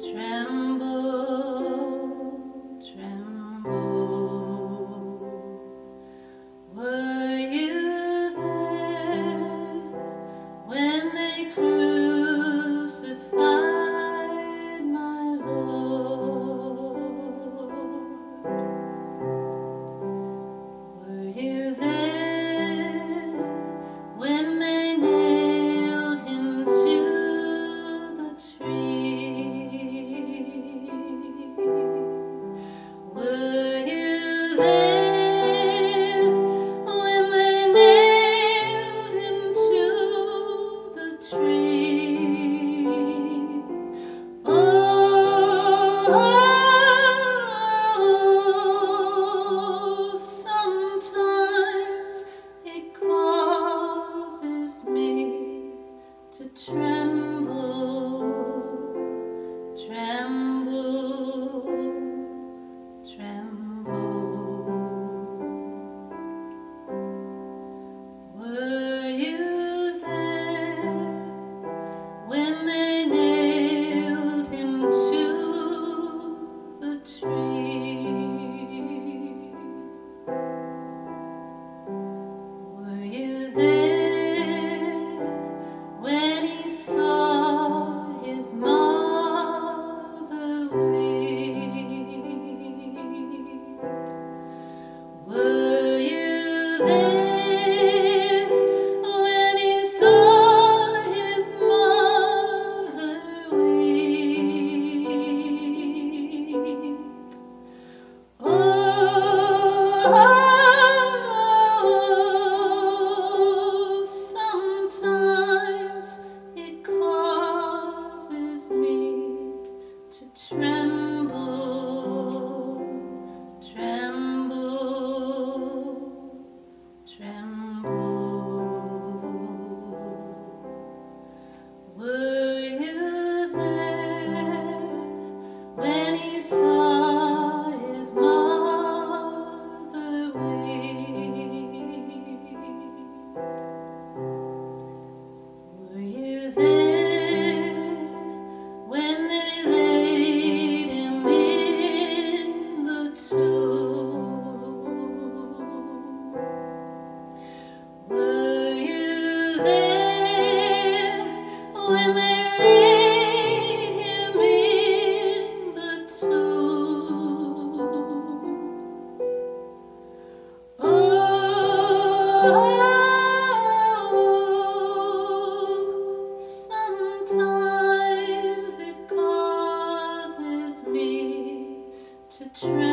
tremble, tree? Oh, sometimes it causes me to tremble,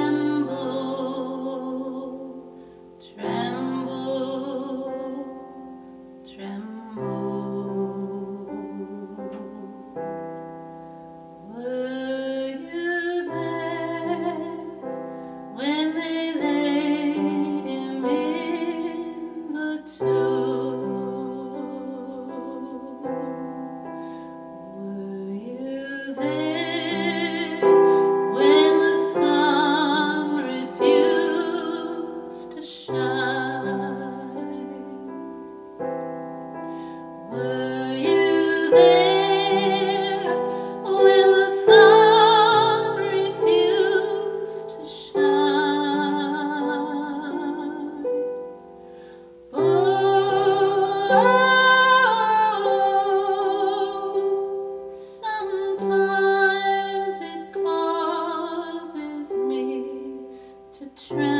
to